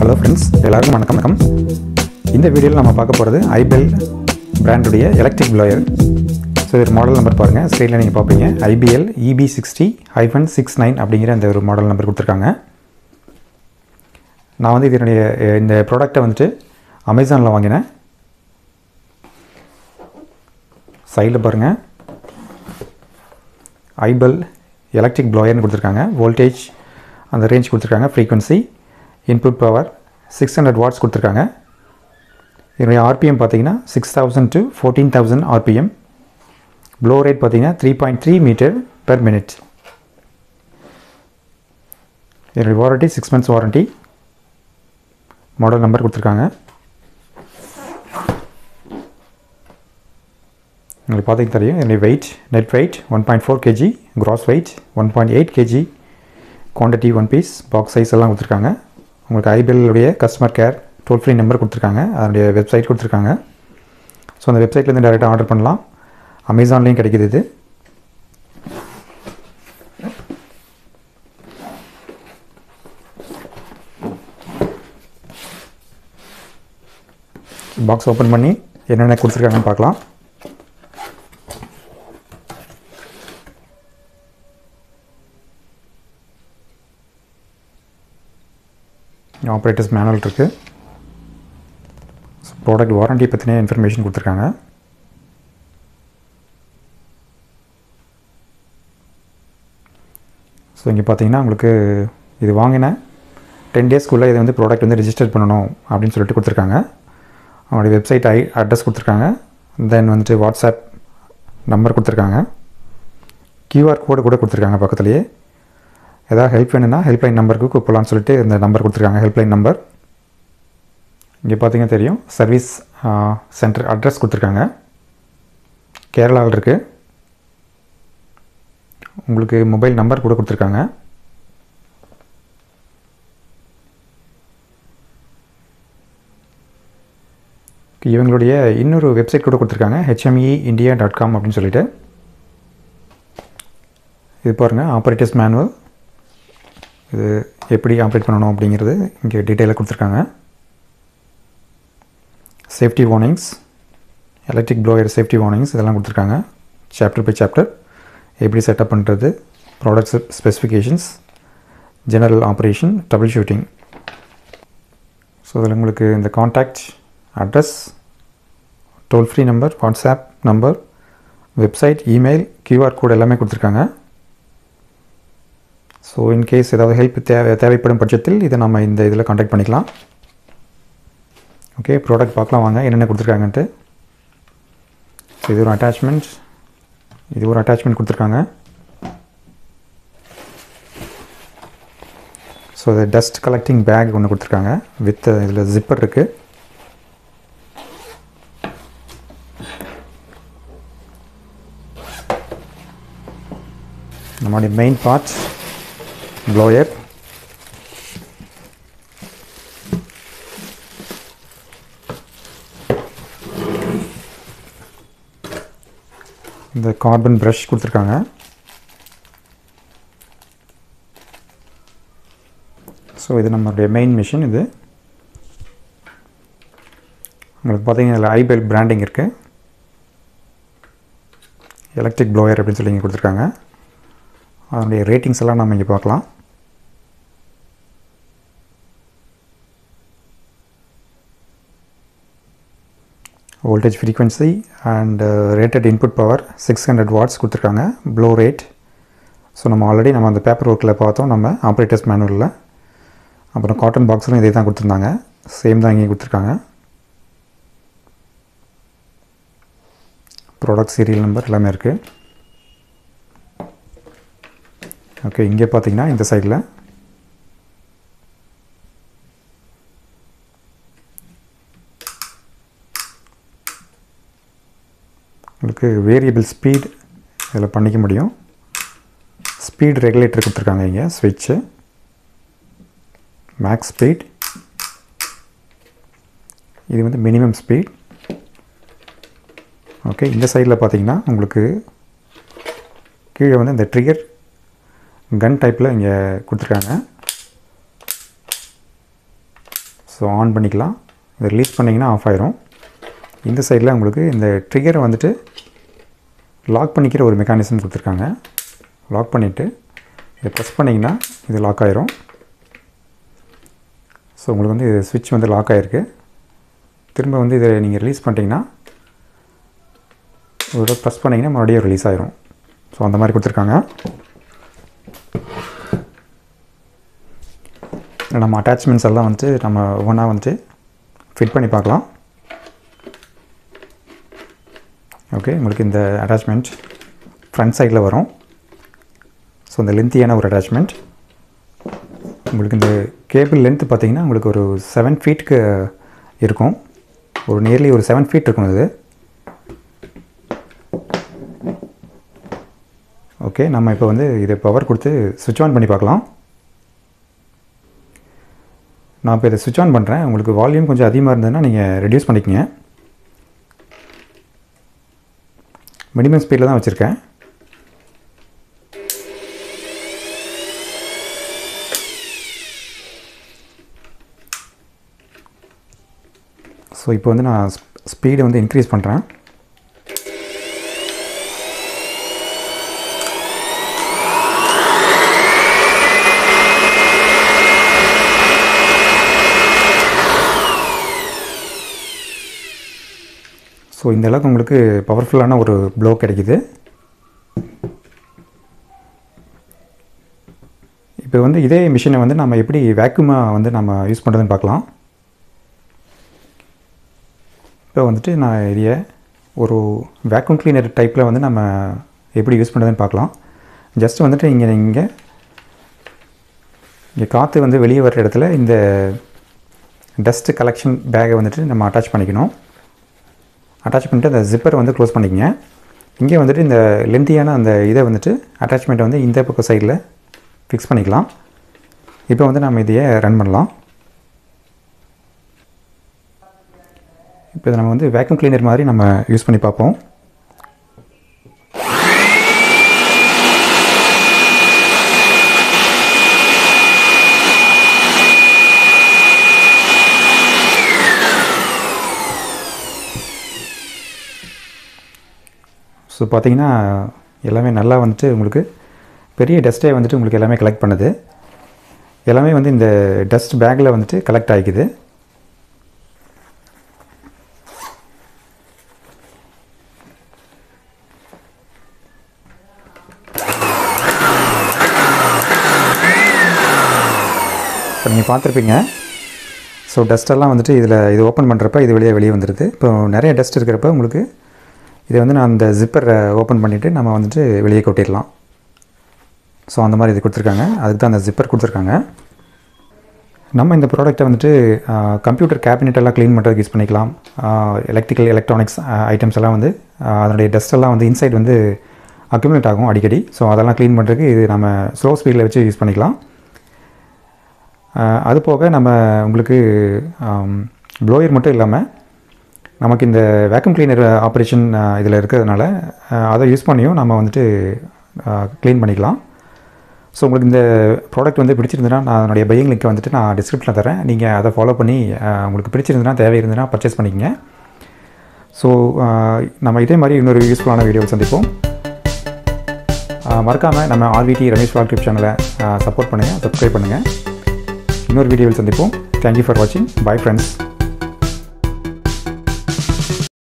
Hello friends எல்லாருக்கும் வணக்கம் வணக்கம். இந்த வீடியோவில் நம்ம பார்க்க போகிறது ஐபெல் பிராண்டுடைய எலக்ட்ரிக் ப்ளோயர் ஸோ இது மாடல் நம்பர் பாருங்கள் ஸ்க்ரீனில் நீங்கள் பார்ப்பீங்க. IBL EB sixty hyphen six nine அப்படிங்கிற அந்த ஒரு மாடல் நம்பர் கொடுத்துருக்காங்க. நான் வந்து இதனுடைய இந்த ப்ராடக்ட்டை வந்துட்டு அமேசானில் வாங்கினேன். சைடில் பாருங்கள் ஐபெல் எலக்ட்ரிக் ப்ளோயர்னு கொடுத்துருக்காங்க. வோல்டேஜ் அந்த ரேஞ்ச் கொடுத்துருக்காங்க. Frequency input power six hundred watts கொடுத்துருக்காங்க. இதனுடைய ஆர்பிஎம் பார்த்தீங்கன்னா six thousand to fourteen thousand RPM flow rate பார்த்தீங்கன்னா three point three metre per minute இதனுடைய warranty six months warranty model number கொடுத்துருக்காங்க. உங்களுக்கு பார்த்தீங்க தெரியும். என்னுடைய weight net weight one point four KG gross weight one point eight KG quantity one piece box size எல்லாம் கொடுத்துருக்காங்க. உங்களுக்கு ஐபிஎல்லுடைய customer care toll free number கொடுத்துருக்காங்க. அதனுடைய வெப்சைட் கொடுத்துருக்காங்க. ஸோ அந்த வெப்சைட்லேருந்து டேரெக்டாக ஆர்டர் பண்ணலாம். அமேசான்லேயும் கிடைக்குது இது. பாக்ஸ் ஓப்பன் பண்ணி என்னென்ன கொடுத்துருக்காங்கன்னு பார்க்கலாம். ஆப்ரேட்டர்ஸ் மேனுவல் இருக்குது ப்ராடக்ட் வாரண்டி பற்றின இன்ஃபர்மேஷன் கொடுத்துருக்காங்க. ஸோ இங்கே பார்த்தீங்கன்னா உங்களுக்கு இது வாங்கினேன் டென் டேஸ்க்குள்ளே இதை வந்து ப்ராடக்ட் வந்து ரிஜிஸ்டர் பண்ணணும் அப்படின்னு சொல்லிட்டு கொடுத்துருக்காங்க. அவங்களுடைய வெப்சைட் ஐ அட்ரஸ் கொடுத்துருக்காங்க. தென் வந்துட்டு வாட்ஸ்அப் நம்பர் கொடுத்துருக்காங்க. கியூஆர் கோடு கூட கொடுத்துருக்காங்க பக்கத்துலேயே. ஏதாவது ஹெல்ப் வேணும்னா ஹெல்ப்லைன் நம்பருக்கு கூப்பிடலாம்னு சொல்லிட்டு இந்த நம்பர் கொடுத்துருக்காங்க ஹெல்ப்லைன் நம்பர் இங்கே பார்த்தீங்கன்னா தெரியும் சர்வீஸ் சென்டர் அட்ரஸ் கொடுத்துருக்காங்க. கேரளாவில் இருக்குது உங்களுக்கு மொபைல் நம்பர் கூட கொடுத்துருக்காங்க. இவங்களுடைய இன்னொரு வெப்சைட் கூட கொடுத்துருக்காங்க ஹெச்எம்இ இந்தியா டாட் காம் அப்படின்னு சொல்லிட்டு. இது பாருங்கள் ஆப்ரேட்டர்ஸ் மேனுவல் இது எப்படி ஆப்ரேட் பண்ணணும் அப்படிங்கிறது இங்கே டீட்டெயிலாக கொடுத்துருக்காங்க. Safety warnings electric blower safety warnings இதெல்லாம் கொடுத்துருக்காங்க. சாப்டர் பை சாப்டர் எப்படி செட்டப் பண்ணுறது products specifications general operation troubleshooting so இதில் உங்களுக்கு இந்த contact address toll free number WhatsApp number website email QR code எல்லாமே கொடுத்துருக்காங்க. ஸோ இன்கேஸ் ஏதாவது ஹெல்ப் தேவை தேவைப்படும் பட்சத்தில் இதை நம்ம இந்த இதில் காண்டாக்ட் பண்ணிக்கலாம். ஓகே ப்ராடக்ட் பார்க்கலாம் வாங்க என்னென்ன கொடுத்துருக்காங்கன்ட்டு. ஸோ இது ஒரு அட்டாச்மெண்ட் இது ஒரு அட்டாச்மெண்ட் கொடுத்துருக்காங்க. ஸோ இது டஸ்ட் கலெக்டிங் பேக் ஒன்று கொடுத்துருக்காங்க. வித் இதில் ஜிப்பர் இருக்குது நம்மளுடைய மெயின் பார்ட்ஸ் பார்ட் ப்ளோயர் இந்த கார்பன் ப்ரஷ் கொடுத்துருக்காங்க. ஸோ இது நம்மளுடைய மெயின் மிஷின் இது. உங்களுக்கு பார்த்தீங்கன்னா இதில் ஐபெல் பிராண்டிங் இருக்குது எலக்ட்ரிக் ப்ளோயர் அப்படின்னு சொல்லி இங்கே கொடுத்துருக்காங்க. அதனுடைய ரேட்டிங்ஸ் எல்லாம் நம்ம இங்கே பார்க்கலாம். Voltage frequency and rated input power six hundred watts கொடுத்துருக்காங்க. ப்ளோ ரேட் ஸோ நம்ம ஆல்ரெடி நம்ம அந்த பேப்பர் ஒர்க்கில் பார்த்தோம். நம்ம ஆப்ரேட்டர்ஸ் மேனுவலில் அப்புறம் காட்டன் பாக்ஸிலும் இதே தான் கொடுத்துருந்தாங்க. சேம் தான் இங்கேயும் கொடுத்துருக்காங்க. ப்ராடக்ட் சீரியல் நம்பர் எல்லாமே இருக்குது ஓகே இங்கே பார்த்தீங்கன்னா இந்த சைடில் உங்களுக்கு வேரியபிள் ஸ்பீட் இதில் பண்ணிக்க முடியும். ஸ்பீட் ரெகுலேட்டர் கொடுத்துருக்காங்க இங்கே ஸ்விட்சு மேக்ஸ் ஸ்பீட் இது வந்து மினிமம் ஸ்பீட் ஓகே இந்த சைடில் பார்த்தீங்கன்னா உங்களுக்கு கீழே வந்து இந்த ட்ரிகர் கன் டைப்பில் இங்கே கொடுத்துருக்காங்க. ஸோ ஆன் பண்ணிக்கலாம். இதை ரிலீஸ் பண்ணிங்கன்னா ஆஃப் ஆயிரும். இந்த சைடில் உங்களுக்கு இந்த ட்ரிகரை வந்துட்டு லாக் பண்ணிக்கிற ஒரு மெக்கானிசம் கொடுத்துருக்காங்க. லாக் பண்ணிவிட்டு இதை ப்ரெஸ் பண்ணிங்கன்னா இது லாக் ஆயிரும். ஸோ உங்களுக்கு வந்து சுவிட்ச் வந்து லாக் ஆகிருக்கு திரும்ப வந்து இதை நீங்கள் ரிலீஸ் பண்ணிட்டீங்கன்னா ஒரு ப்ரெஸ் பண்ணிங்கன்னா மறுபடியும் ரிலீஸ் ஆயிரும். ஸோ அந்த மாதிரி கொடுத்துருக்காங்க. நம்ம அட்டாச்மெண்ட்ஸ் எல்லாம் வந்துட்டு நம்ம ஒவ்வொன்றா வந்துட்டு ஃபிட் பண்ணி பார்க்கலாம். ஓகே உங்களுக்கு இந்த அட்டாச்மெண்ட் ஃப்ரண்ட் சைடில் வரும். ஸோ இந்த லென்த்தியான ஒரு அட்டாச்மெண்ட் உங்களுக்கு இந்த கேபிள் லென்த்து பார்த்தீங்கன்னா உங்களுக்கு ஒரு செவன் ஃபீட்டுக்கு இருக்கும். ஒரு நியர்லி ஒரு செவன் ஃபீட் இருக்கும் இது. ஓகே நம்ம இப்போ வந்து இதை பவர் கொடுத்து சுவிட்ச் ஆன் பண்ணி பார்க்கலாம். நான் இப்போ இதை சுவிட்ச் ஆன் பண்ணுறேன் உங்களுக்கு வால்யூம் கொஞ்சம் அதிகமாக இருந்ததுன்னா நீங்கள் ரெடியூஸ் பண்ணிக்கங்க. மினிமம் ஸ்பீடில் தான் வச்சுருக்கேன். ஸோ இப்போ வந்து நான் ஸ்பீடை வந்து இன்க்ரீஸ் பண்ணுறேன் ஸோ இந்த அளவுக்கு உங்களுக்கு பவர்ஃபுல்லான ஒரு ப்ளோ கிடைக்குது. இப்போ வந்து இதே மிஷினை வந்து நம்ம எப்படி வேக்யூமாக வந்து நம்ம யூஸ் பண்ணுறதுன்னு பார்க்கலாம். இப்போ வந்துட்டு நான் இதைய ஒரு வேக்யூம் கிளீனர் டைப்பில் வந்து நம்ம எப்படி யூஸ் பண்ணுறதுன்னு பார்க்கலாம். ஜஸ்ட் வந்துட்டு இங்கே இங்கே இங்கே காற்று வந்து வெளியே வர்ற இடத்துல இந்த டஸ்ட்டு கலெக்ஷன் பேக்கை வந்துட்டு நம்ம அட்டாச் பண்ணிக்கணும். அட்டாச் பண்ணிட்டு அந்த ஜிப்பரை வந்து க்ளோஸ் பண்ணிக்கங்க. இங்கே வந்துட்டு இந்த லென்த்தியான அந்த இதை வந்துட்டு அட்டாச்மெண்ட்டை வந்து இந்த பக்கம் சைடில் ஃபிக்ஸ் பண்ணிக்கலாம். இப்போ வந்து நம்ம இதையே ரன் பண்ணலாம். இப்போ இதை நம்ம வந்து வேக்யூம் கிளீனர் மாதிரி நம்ம யூஸ் பண்ணி பார்ப்போம். ஸோ பார்த்தீங்கன்னா எல்லாமே நல்லா வந்துட்டு உங்களுக்கு பெரிய டஸ்ட்டே வந்துட்டு உங்களுக்கு எல்லாமே கலெக்ட் பண்ணுது. எல்லாமே வந்து இந்த டஸ்ட் பேக்கில் வந்துட்டு கலெக்ட் ஆகிக்குது இப்போ நீங்கள் பார்த்துருப்பீங்க. ஸோ டஸ்ட்டெல்லாம் வந்துட்டு இதில் இது ஓப்பன் பண்ணுறப்ப இது வெளியே வெளியே வந்துடுது இப்போ நிறைய டஸ்ட் இருக்கிறப்ப உங்களுக்கு இதை வந்து நான் அந்த ஜிப்பரை ஓப்பன் பண்ணிவிட்டு நம்ம வந்துட்டு வெளியே கொட்டிடலாம். ஸோ அந்த மாதிரி இது கொடுத்துருக்காங்க. அதுக்கு தான் அந்த ஜிப்பர் கொடுத்துருக்காங்க. நம்ம இந்த ப்ராடக்ட்டை வந்துட்டு கம்ப்யூட்டர் கேபினெட் எல்லாம் க்ளீன் பண்ணுறதுக்கு யூஸ் பண்ணிக்கலாம். எலக்ட்ரிக்கல் எலக்ட்ரானிக்ஸ் ஐட்டம்ஸ் எல்லாம் வந்து அதனுடைய டஸ்ட் எல்லாம் வந்து இன்சைட் வந்து அக்யூமுலேட் ஆகும் அடிக்கடி. ஸோ அதெல்லாம் க்ளீன் பண்ணுறதுக்கு இது நம்ம ஸ்லோ ஸ்பீடில் வச்சு யூஸ் பண்ணிக்கலாம். அது போக நம்ம உங்களுக்கு ப்ளோயர் மட்டும் இல்லாமல் நமக்கு இந்த வேக்யூம் கிளீனர் ஆப்ரேஷன் இதில் இருக்கிறதுனால அதை யூஸ் பண்ணியும் நம்ம வந்துட்டு க்ளீன் பண்ணிக்கலாம். ஸோ உங்களுக்கு இந்த ப்ராடக்ட் வந்து பிடிச்சிருந்துன்னா நான் என்னுடைய பையிங் லிங்க்கை வந்துட்டு நான் டிஸ்கிரிப்ஷனில் தரேன் நீங்கள் அதை ஃபாலோ பண்ணி உங்களுக்கு பிடிச்சிருந்ததுன்னா தேவை இருந்ததுன்னா பர்ச்சேஸ் பண்ணிக்கங்க ஸோ நம்ம இதே மாதிரி இன்னொரு யூஸ்ஃபுல்லான வீடியோவில் சந்திப்போம். மறக்காமல் நம்ம ஆர்விடி ரமேஷ் வால் சேனலை சப்போர்ட் பண்ணுங்கள் சப்ஸ்கிரைப் பண்ணுங்கள் இன்னொரு வீடியோவில் சந்திப்போம். தேங்க்யூ ஃபார் வாட்சிங் பை ஃப்ரெண்ட்ஸ்